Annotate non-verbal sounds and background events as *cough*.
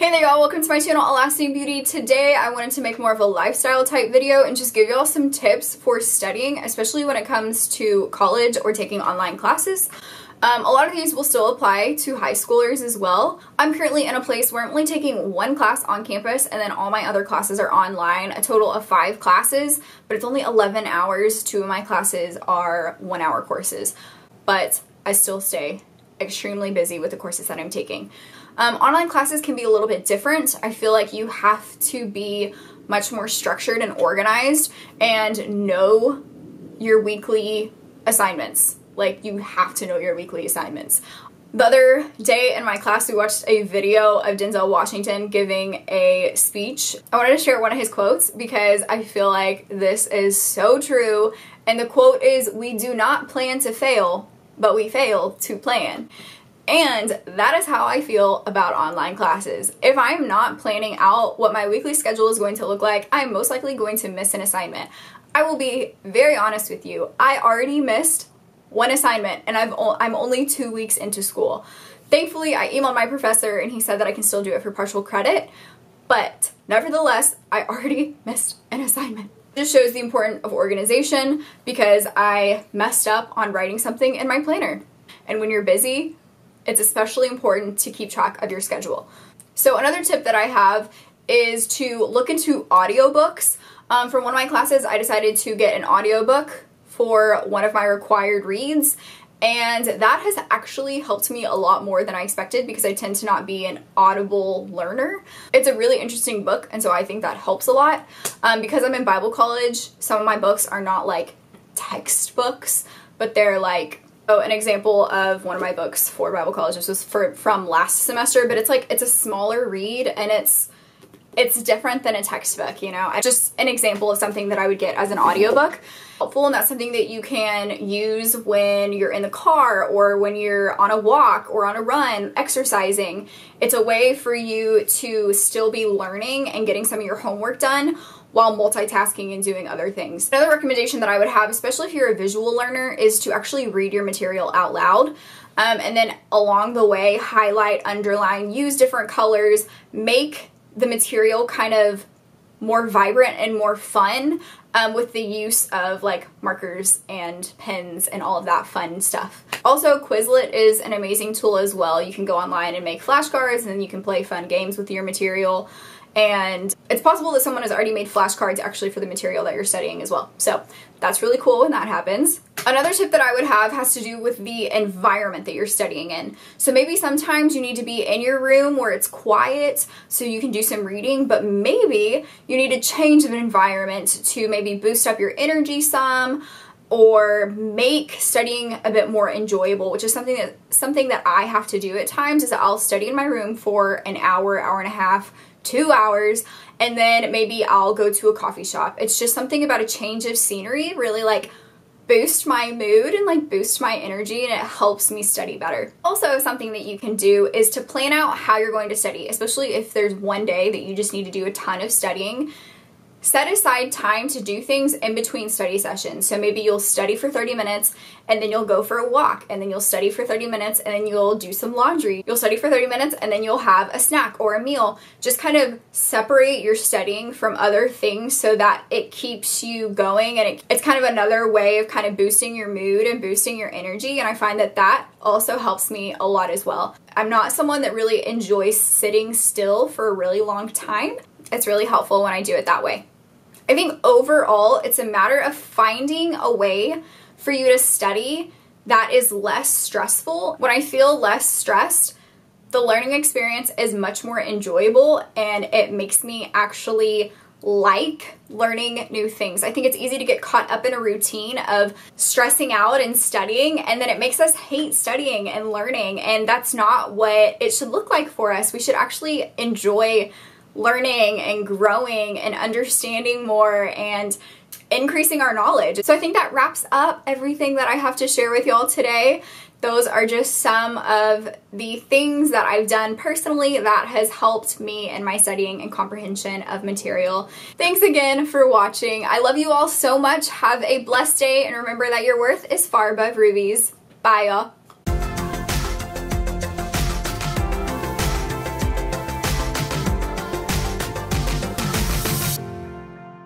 Hey there y'all, welcome to my channel A Lasting Beauty. Today I wanted to make more of a lifestyle type video and just give y'all some tips for studying, especially when it comes to college or taking online classes. Um, a lot of these will still apply to high schoolers as well. I'm currently in a place where I'm only taking one class on campus and then all my other classes are online, a total of five classes, but it's only 11 hours. Two of my classes are one hour courses, but I still stay extremely busy with the courses that I'm taking. Um, online classes can be a little bit different. I feel like you have to be much more structured and organized and know your weekly assignments. Like you have to know your weekly assignments. The other day in my class, we watched a video of Denzel Washington giving a speech. I wanted to share one of his quotes because I feel like this is so true. And the quote is, We do not plan to fail, but we fail to plan. And that is how I feel about online classes. If I'm not planning out what my weekly schedule is going to look like, I'm most likely going to miss an assignment. I will be very honest with you. I already missed one assignment and I've I'm only 2 weeks into school. Thankfully, I emailed my professor and he said that I can still do it for partial credit, but nevertheless, I already *laughs* missed an assignment. This shows the importance of organization because I messed up on writing something in my planner. And when you're busy, it's especially important to keep track of your schedule. So another tip that I have is to look into audiobooks. Um, for one of my classes, I decided to get an audiobook for one of my required reads and that has actually helped me a lot more than I expected because I tend to not be an audible learner. It's a really interesting book and so I think that helps a lot. Um, because I'm in Bible college, some of my books are not like textbooks, but they're like Oh, an example of one of my books for Bible college. This was for from last semester, but it's like it's a smaller read and it's it's different than a textbook, you know. Just an example of something that I would get as an audiobook. Helpful and that's something that you can use when you're in the car or when you're on a walk or on a run, exercising. It's a way for you to still be learning and getting some of your homework done while multitasking and doing other things. Another recommendation that I would have, especially if you're a visual learner, is to actually read your material out loud. Um, and then along the way, highlight, underline, use different colors, make the material kind of more vibrant and more fun um, with the use of like markers and pens and all of that fun stuff. Also, Quizlet is an amazing tool as well. You can go online and make flashcards and then you can play fun games with your material and it's possible that someone has already made flashcards actually for the material that you're studying as well. So that's really cool when that happens. Another tip that I would have has to do with the environment that you're studying in. So maybe sometimes you need to be in your room where it's quiet so you can do some reading, but maybe you need a change of environment to maybe boost up your energy some or make studying a bit more enjoyable, which is something that something that I have to do at times is I'll study in my room for an hour, hour and a half, two hours, and then maybe I'll go to a coffee shop. It's just something about a change of scenery really like boost my mood and like boost my energy and it helps me study better. Also something that you can do is to plan out how you're going to study, especially if there's one day that you just need to do a ton of studying set aside time to do things in between study sessions. So maybe you'll study for 30 minutes and then you'll go for a walk and then you'll study for 30 minutes and then you'll do some laundry. You'll study for 30 minutes and then you'll have a snack or a meal. Just kind of separate your studying from other things so that it keeps you going and it, it's kind of another way of kind of boosting your mood and boosting your energy and I find that that also helps me a lot as well. I'm not someone that really enjoys sitting still for a really long time. It's really helpful when I do it that way. I think overall, it's a matter of finding a way for you to study that is less stressful. When I feel less stressed, the learning experience is much more enjoyable and it makes me actually like learning new things. I think it's easy to get caught up in a routine of stressing out and studying, and then it makes us hate studying and learning, and that's not what it should look like for us. We should actually enjoy learning and growing and understanding more and increasing our knowledge. So I think that wraps up everything that I have to share with y'all today. Those are just some of the things that I've done personally that has helped me in my studying and comprehension of material. Thanks again for watching. I love you all so much. Have a blessed day and remember that your worth is far above rubies. Bye y'all.